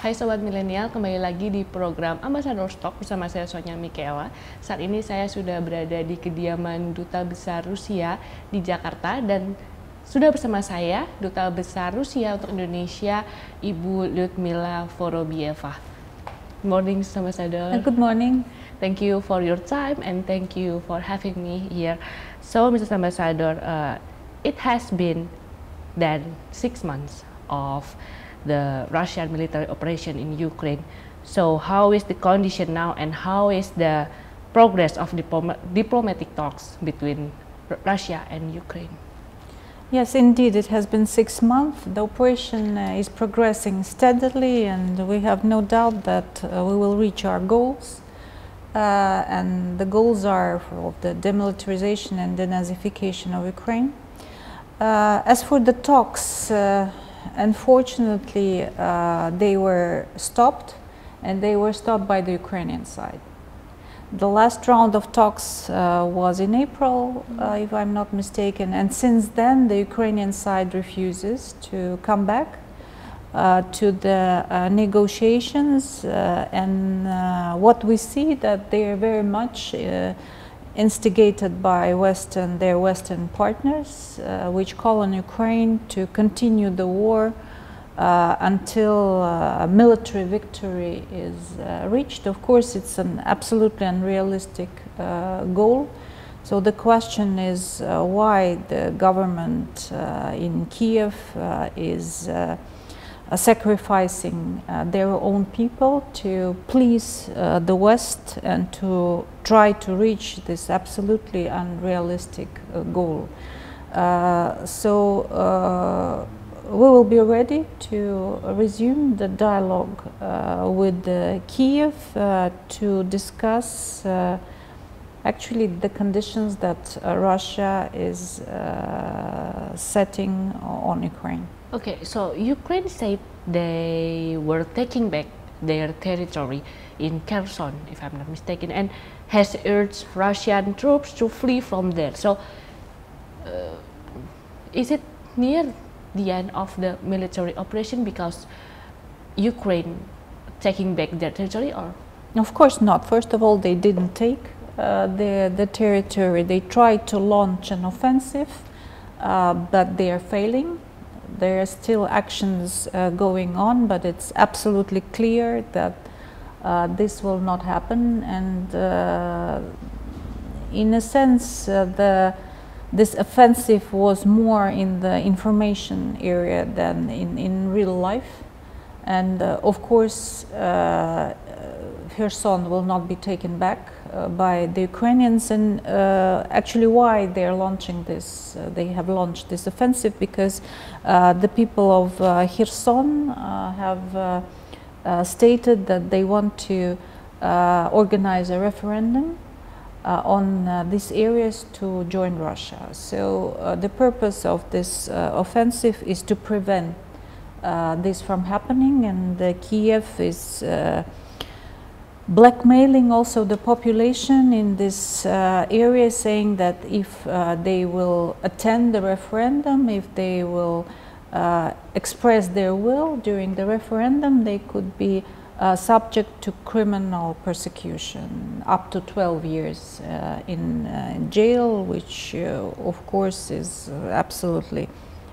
Hai Sobat Milenial, kembali lagi di program Ambassador Stock bersama saya Sonya Mikaela. Saat ini saya sudah berada di kediaman Duta Besar Rusia di Jakarta dan sudah bersama saya Duta Besar Rusia untuk Indonesia, Ibu Lyudmila Vorobieva. Morning, Ambassador. Good morning. Thank you for your time and thank you for having me here. So, Mr. Ambassador, uh, it has been then six months of the Russian military operation in Ukraine. So how is the condition now and how is the progress of diploma diplomatic talks between R Russia and Ukraine? Yes, indeed, it has been six months. The operation uh, is progressing steadily, and we have no doubt that uh, we will reach our goals. Uh, and the goals are of the demilitarization and denazification of Ukraine. Uh, as for the talks, uh, unfortunately, uh, they were stopped, and they were stopped by the Ukrainian side. The last round of talks uh, was in April, uh, if I'm not mistaken, and since then the Ukrainian side refuses to come back uh, to the uh, negotiations, uh, and uh, what we see that they are very much instigated by Western, their Western partners, uh, which call on Ukraine to continue the war uh, until uh, military victory is uh, reached. Of course, it's an absolutely unrealistic uh, goal. So the question is uh, why the government in Kiev is sacrificing uh, their own people to please uh, the West and to try to reach this absolutely unrealistic uh, goal. Uh, so uh, we will be ready to resume the dialogue with Kiev to discuss actually the conditions that Russia is setting on Ukraine. Okay, so Ukraine said they were taking back their territory in Kherson, if I'm not mistaken, and has urged Russian troops to flee from there. So, uh, is it near the end of the military operation because Ukraine taking back their territory, or? Of course not. First of all, they didn't take uh, the the territory. They tried to launch an offensive, uh, but they are failing there are still actions uh, going on, but it's absolutely clear that uh, this will not happen. And uh, in a sense, uh, the this offensive was more in the information area than in, in real life. And uh, of course, uh, Kherson will not be taken back Uh, by the Ukrainians and uh, actually why they're launching this, uh, they have launched this offensive because uh, the people of uh, Kherson uh, have uh, uh, stated that they want to organize a referendum on these areas to join Russia. So the purpose of this offensive is to prevent this from happening and Kiev is blackmailing also the population in this uh, area saying that if uh, they will attend the referendum, if they will uh, express their will during the referendum, they could be uh, subject to criminal persecution up to 12 years uh, in, uh, in, jail, which of course is absolutely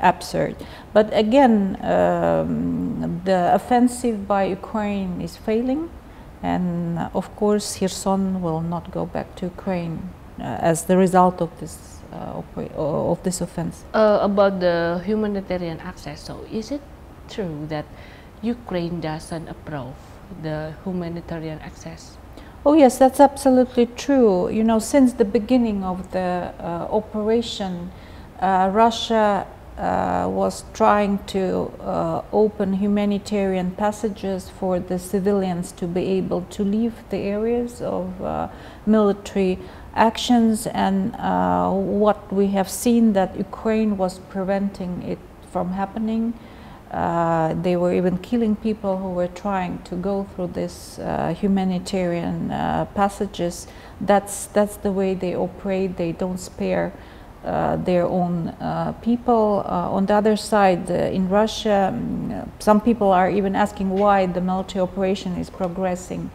absurd. But again, um, the offensive by Ukraine is failing. And uh, of course, Kherson will not go back to Ukraine uh, as the result of this uh, of this offense. about the humanitarian access, so is it true that Ukraine doesn't approve the humanitarian access? Oh yes, that's absolutely true. You know, since the beginning of the uh, operation, uh, Russia uh, was trying to uh, open humanitarian passages for the civilians to be able to leave the areas of uh, military actions and uh, what we have seen that Ukraine was preventing it from happening. Uh, they were even killing people who were trying to go through these uh, humanitarian passages. That's, that's the way they operate. They don't spare uh, their own uh, people. Uh, on the other side, uh, in Russia, um, some people are even asking why the military operation is progressing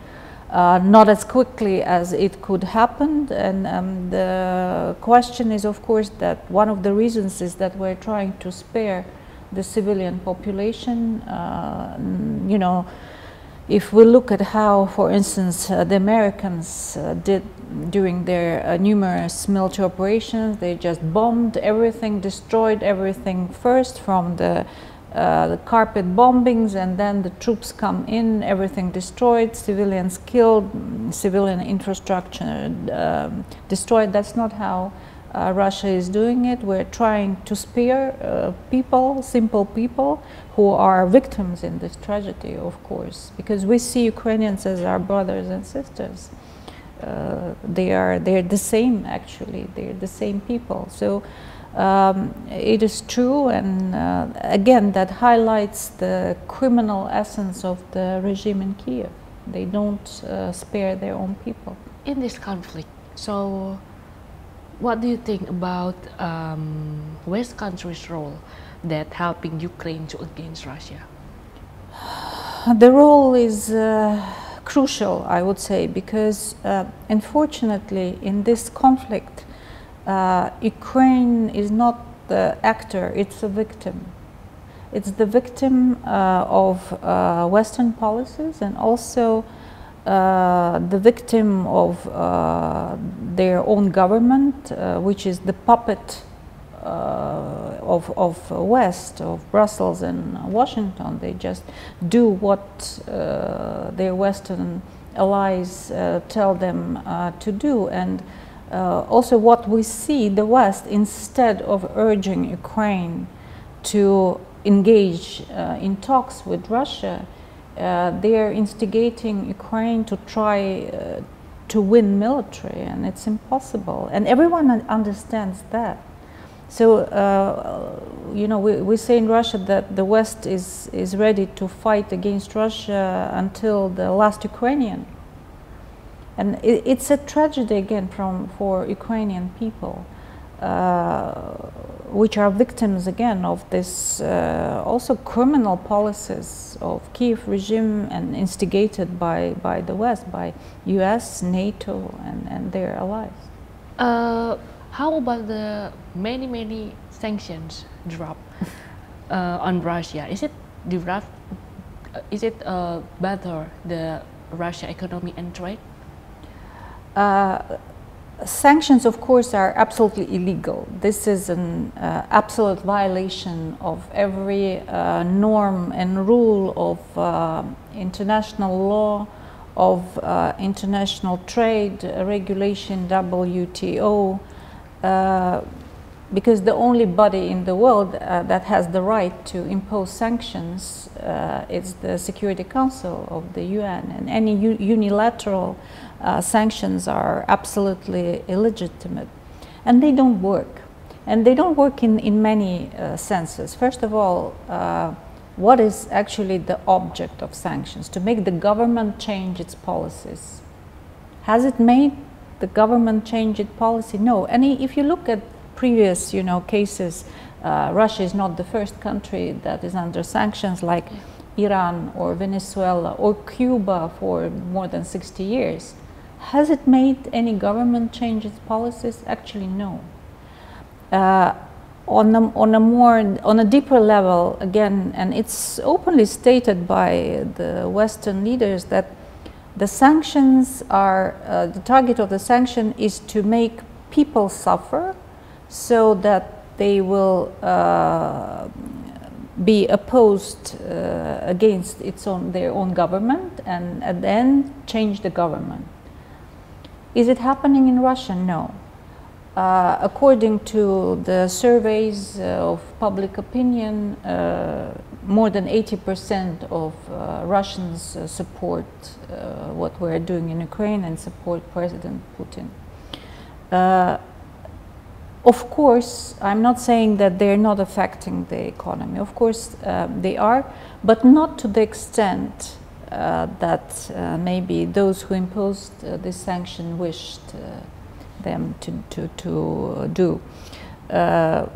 uh, not as quickly as it could happen. And um, the question is, of course, that one of the reasons is that we're trying to spare the civilian population. You know, if we look at how, for instance, uh, the Americans uh, did during their uh, numerous military operations, they just bombed everything, destroyed everything first from the, uh, the carpet bombings, and then the troops come in, everything destroyed, civilians killed, civilian infrastructure um, destroyed. That's not how uh, Russia is doing it. We're trying to spare uh, people, simple people, who are victims in this tragedy, of course, because we see Ukrainians as our brothers and sisters. Uh, they are they're the same actually. They're the same people. So. Um, it is true, and uh, again, that highlights the criminal essence of the regime in Kiev. They don't uh, spare their own people. In this conflict, so what do you think about um, West countries' role that helping Ukraine to against Russia? The role is uh, crucial, I would say, because uh, unfortunately in this conflict, uh, Ukraine is not the actor, it's a victim. It's the victim uh, of uh, Western policies and also the victim of uh, their own government, uh, which is the puppet uh, of, of West, of Brussels and Washington. They just do what uh, their Western allies tell them to do. And also what we see, the West, instead of urging Ukraine to engage in talks with Russia, uh, they are instigating Ukraine to try uh, to win military, and it's impossible. And everyone understands that. So, uh, you know, we, we say in Russia that the West is, is ready to fight against Russia until the last Ukrainian. And it, it's a tragedy again from, for Ukrainian people. Uh, which are victims again of this uh, also criminal policies of Kiev regime and instigated by, by the West, by US, NATO and, and their allies. Uh, how about the many, many sanctions drop uh, on Russia? Is it the is it uh, better the Russia economy and trade? Sanctions, of course, are absolutely illegal. This is an uh, absolute violation of every uh, norm and rule of uh, international law, of uh, international trade regulation, WTO, uh, because the only body in the world uh, that has the right to impose sanctions is the Security Council of the UN, and any unilateral uh, sanctions are absolutely illegitimate and they don't work. And they don't work in, in many uh, senses. First of all, uh, what is actually the object of sanctions? To make the government change its policies. Has it made the government change its policy? No. And if you look at previous you know, cases, uh, Russia is not the first country that is under sanctions like Iran or Venezuela or Cuba for more than 60 years. Has it made any government change its policies? Actually, no. Uh, on a, on a more on a deeper level again and it's openly stated by the western leaders that the sanctions are uh, the target of the sanction is to make people suffer so that they will uh, be opposed uh, against its own their own government and at the end change the government is it happening in Russia? No. Uh, according to the surveys uh, of public opinion, uh, more than 80% of uh, Russians support what we're doing in Ukraine and support President Putin. Of course, I'm not saying that they're not affecting the economy. Of course, they are, but not to the extent uh, that uh, maybe those who imposed uh, this sanction wished them to, to, to do. uh,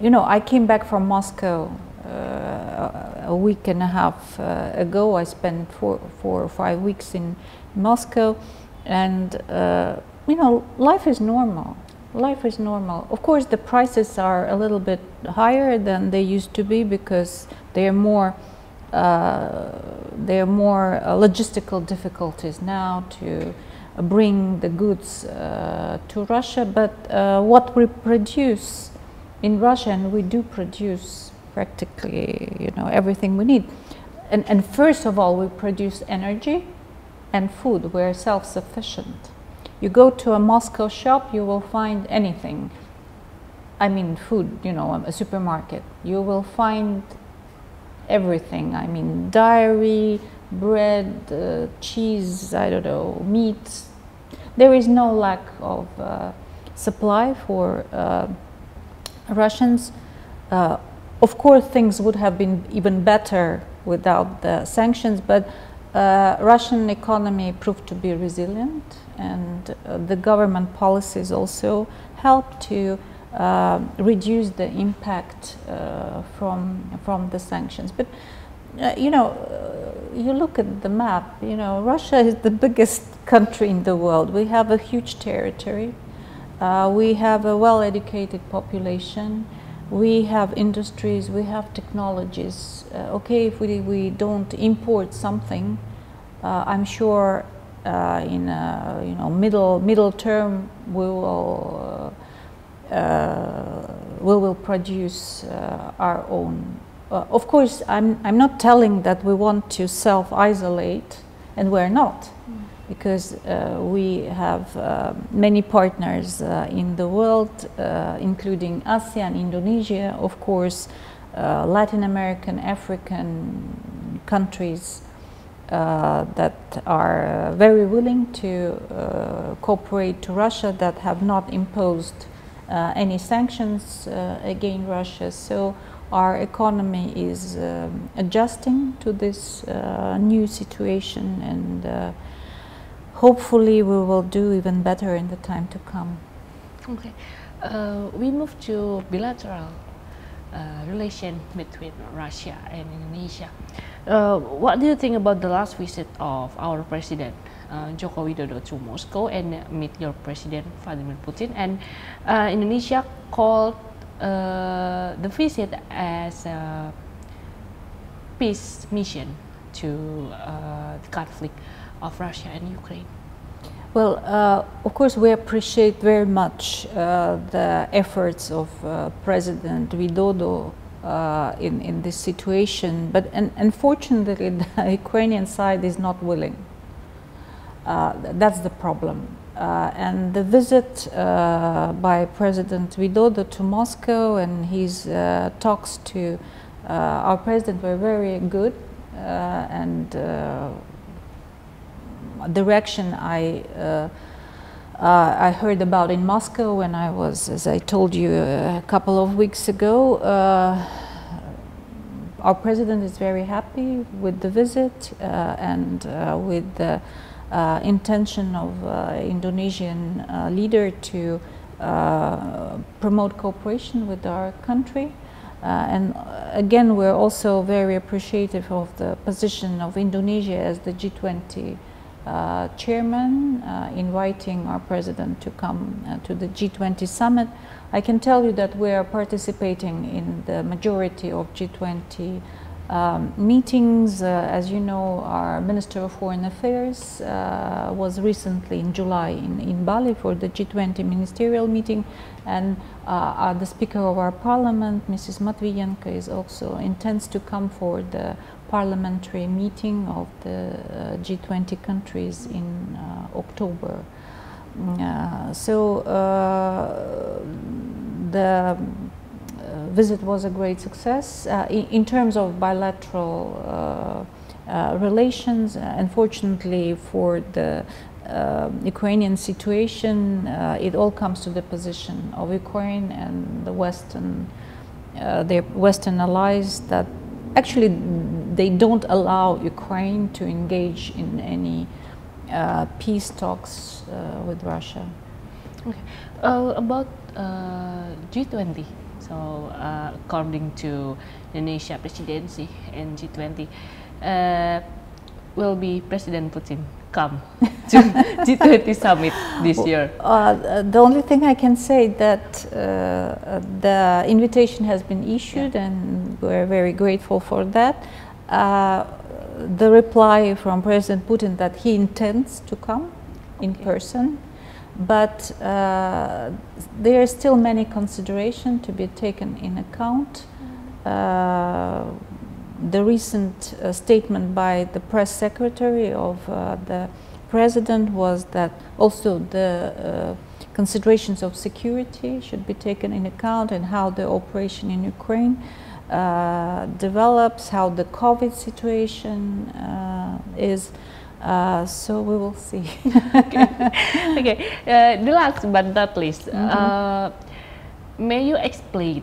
you know, I came back from Moscow uh, a week and a half uh, ago. I spent four, four or five weeks in Moscow, and uh, you know, life is normal. Life is normal. Of course, the prices are a little bit higher than they used to be because they are more. Uh, there are more uh, logistical difficulties now to bring the goods uh, to Russia, but what we produce in Russia, and we do produce practically, you know, everything we need. And, and first of all, we produce energy and food. We're self-sufficient. You go to a Moscow shop, you will find anything. I mean, food, you know, a supermarket. You will find everything. I mean, dairy, bread, uh, cheese, I don't know, meat. There is no lack of uh, supply for uh, Russians. Uh, of course, things would have been even better without the sanctions, but uh, Russian economy proved to be resilient, and uh, the government policies also helped to uh, reduce the impact uh, from from the sanctions. But uh, you know, you look at the map. You know, Russia is the biggest country in the world. We have a huge territory. We have a well-educated population. We have industries. We have technologies. Uh, okay, if we, we don't import something, uh, I'm sure uh, in a you know middle middle term we will uh, uh, we will produce our own. of course, I'm I'm not telling that we want to self-isolate, and we're not because uh, we have uh, many partners uh, in the world, uh, including ASEAN, Indonesia, of course, uh, Latin American, African countries uh, that are very willing to cooperate to Russia that have not imposed any sanctions against Russia. So our economy is um, adjusting to this new situation and hopefully we will do even better in the time to come. Okay, uh, we move to bilateral uh, relation between Russia and Indonesia. Uh, what do you think about the last visit of our president uh, Joko Widodo to Moscow and meet your president Vladimir Putin? And uh, Indonesia called uh, the visit as a peace mission to uh, the conflict of Russia and Ukraine? Well, uh, of course, we appreciate very much uh, the efforts of uh, President Widodo uh, in, in this situation, but un unfortunately, the Ukrainian side is not willing. Uh, that's the problem. Uh, and the visit by President Widodo to Moscow and his talks to our president were very good and direction I uh, uh, I heard about in Moscow when I was, as I told you a couple of weeks ago. Uh, our president is very happy with the visit and with the intention of Indonesian leader to promote cooperation with our country. Uh, and again, we're also very appreciative of the position of Indonesia as the G20 uh, chairman uh, inviting our president to come uh, to the G20 summit. I can tell you that we are participating in the majority of G20 um, meetings. Uh, as you know, our Minister of Foreign Affairs uh, was recently in July in, in Bali for the G20 ministerial meeting and uh, the Speaker of our Parliament, Mrs. Matviyenko, is also intends to come for the parliamentary meeting of the uh, G20 countries in uh, October. Mm, uh, so the visit was a great success. In, terms of bilateral relations, unfortunately for the uh, Ukrainian situation, uh, it all comes to the position of Ukraine and the Western, uh, their Western allies that actually they don't allow Ukraine to engage in any uh, peace talks uh, with Russia. Okay. Uh, about uh, G20. So uh, according to Indonesia presidency and G20, uh, will be President Putin come to G20 summit this year? Uh, the only thing I can say that uh, the invitation has been issued yeah. and we're very grateful for that. Uh, the reply from President Putin that he intends to come in person, but uh, there are still many considerations to be taken in account. The recent uh, statement by the press secretary of uh, the president was that also the uh, considerations of security should be taken in account and how the operation in Ukraine uh, develops, how the COVID situation uh, is. Uh, so we will see. okay. okay. Uh, the last but not least, mm -hmm. may you explain,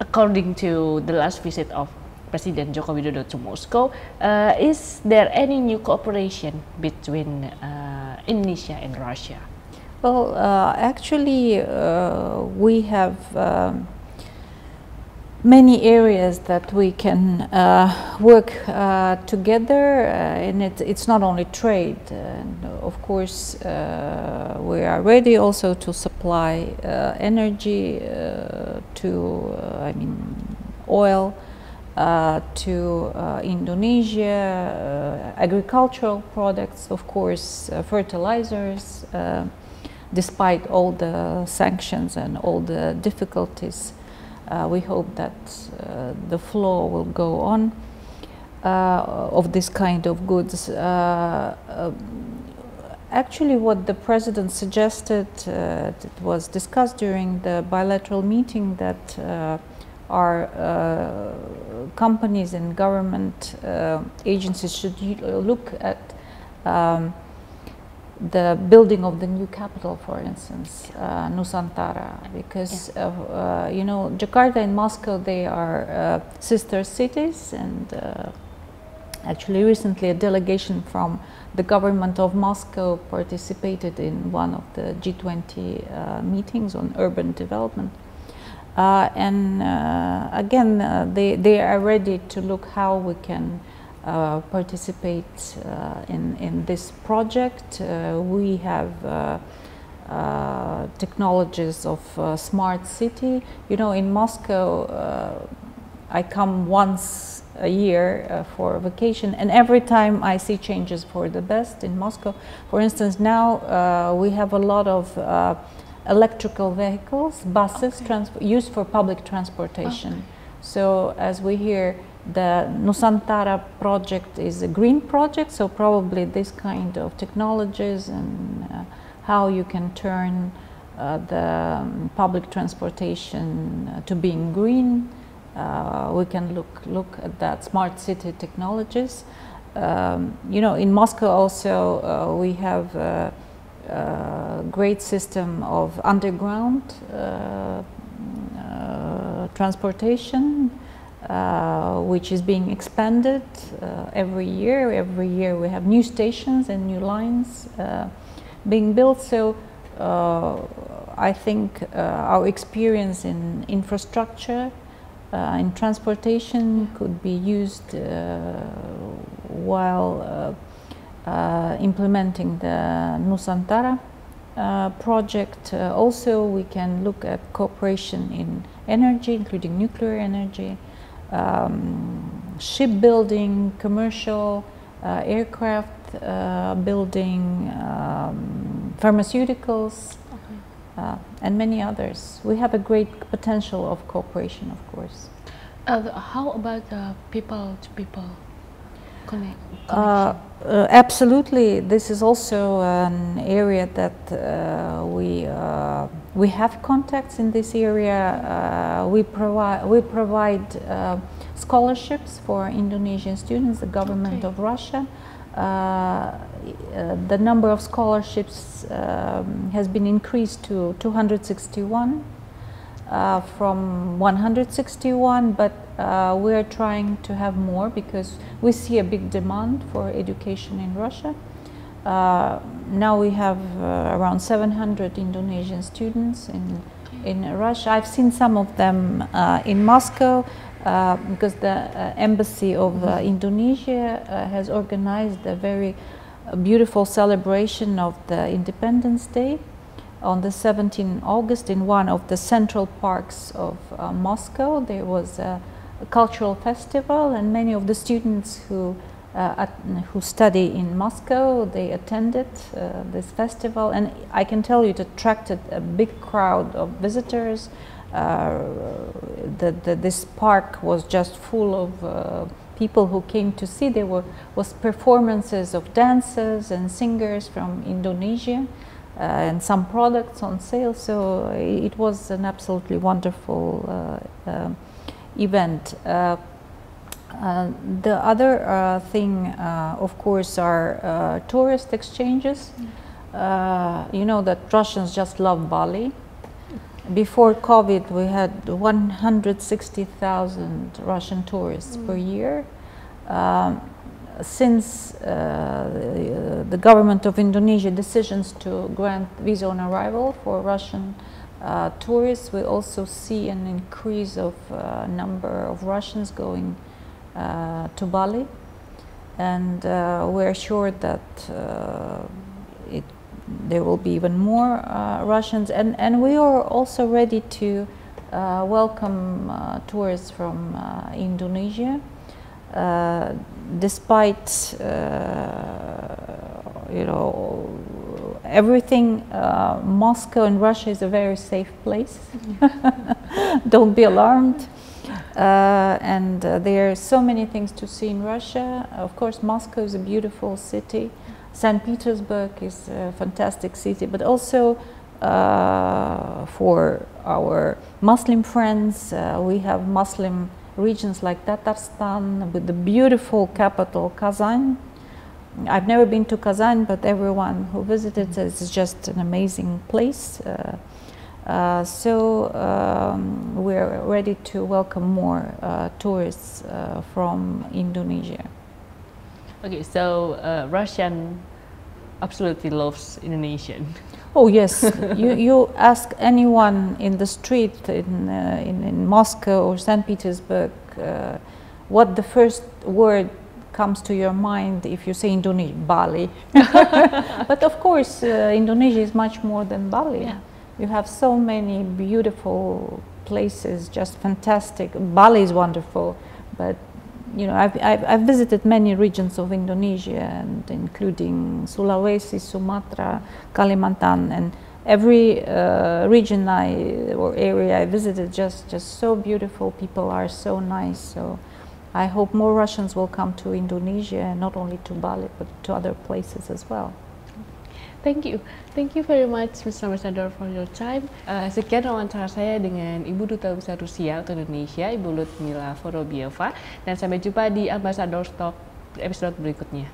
according to the last visit of President Joko Widodo to Moscow, uh, is there any new cooperation between uh, Indonesia and Russia? Well, uh, actually, we have. Um, many areas that we can uh, work uh, together uh, and it, it's not only trade and of course uh, we are ready also to supply uh, energy uh, to I mean oil to Indonesia agricultural products of course fertilizers despite all the sanctions and all the difficulties. uh, we hope that uh, the flow will go on uh, of this kind of goods. Actually, what the president suggested uh, was discussed during the bilateral meeting that uh, our uh, companies and government agencies should look at um, the building of the new capital, for instance, uh, Nusantara, because yeah. uh, you know Jakarta and Moscow they are uh, sister cities, and uh, actually recently a delegation from the government of Moscow participated in one of the G20 uh, meetings on urban development. Uh, and again, they, they are ready to look how we can uh, participate uh, in, in this project. Uh, we have uh, technologies of uh, smart city. You know, in Moscow, uh, I come once a year for vacation, and every time I see changes for the best in Moscow. For instance, now we have a lot of electrical vehicles, buses okay. used for public transportation. Okay. So as we hear, the Nusantara project is a green project, so probably this kind of technologies and uh, how you can turn uh, the um, public transportation uh, to being green. Uh, we can look look at that smart city technologies. Um, you know, in Moscow also uh, we have a, a, great system of underground uh, transportation uh, which is being expanded uh, every year. Every year we have new stations and new lines uh, being built. So uh, I think uh, our experience in infrastructure, in transportation could be used while implementing the Nusantara project. also, we can look at cooperation in energy, including nuclear energy, um, shipbuilding, commercial uh, aircraft uh, building, um, pharmaceuticals, okay. uh, and many others. We have a great potential of cooperation, of course. Uh, how about people to people connect? Uh, uh, absolutely, this is also an area that uh, we uh, we have contacts in this area. Uh, we provide we provide uh, scholarships for Indonesian students. The government okay. of Russia. the number of scholarships um, has been increased to 261 uh, from 161, but uh, we are trying to have more because we see a big demand for education in Russia. Uh, now we have uh, around 700 Indonesian students in, in Russia. I've seen some of them uh, in Moscow uh, because the uh, embassy of uh, Mm-hmm. Indonesia has organized a very beautiful celebration of the Independence Day on the 17th August in one of the central parks of Moscow. There was a cultural festival and many of the students who uh, at, who study in Moscow. They attended uh, this festival, and I can tell you it attracted a big crowd of visitors. Uh, the, the, this park was just full of people who came to see. There were was performances of dancers and singers from Indonesia. Uh, and some products on sale. So it was an absolutely wonderful uh, uh, event. Uh, the other uh, thing, uh, of course, are tourist exchanges. you know that Russians just love Bali. Before COVID, we had 160,000 Russian tourists mm. per year. Um, since uh, the government of Indonesia decisions to grant visa on arrival for Russian uh, tourists, we also see an increase of uh, number of Russians going uh, to Bali, and uh, we're sure that uh, it, there will be even more Russians, and, and we are also ready to welcome tourists from Indonesia. Uh, despite uh, you know everything uh, Moscow and Russia is a very safe place don't be alarmed uh, and uh, there are so many things to see in Russia. Of course, Moscow is a beautiful city. St. Petersburg is a fantastic city, but also uh, for our Muslim friends, uh, we have Muslim regions like Tatarstan with the beautiful capital Kazan. I've never been to Kazan, but everyone who visited says it's just an amazing place. Uh, uh, so um, we're ready to welcome more uh, tourists uh, from Indonesia. Okay, so uh, Russian absolutely loves Indonesian. Oh yes, you, you ask anyone in the street in, uh, in, in, Moscow or St. Petersburg what the first word comes to your mind if you say Indonesia, Bali. but of course, Indonesia is much more than Bali. Yeah. You have so many beautiful places, just fantastic. Bali is wonderful, but you know, I've, I've, I've, visited many regions of Indonesia, and including Sulawesi, Sumatra, Kalimantan, and every uh, region I or area I visited just just so beautiful. People are so nice. So I hope more Russians will come to Indonesia, not only to Bali but to other places as well. Thank you, thank you very much, Mr. Ambassador, for your time. Uh, sekian wawancara saya dengan Ibu Duta Besar Rusia untuk Indonesia, Ibu Ludmila Vorobieva, dan sampai jumpa di Ambassador Talk episode berikutnya.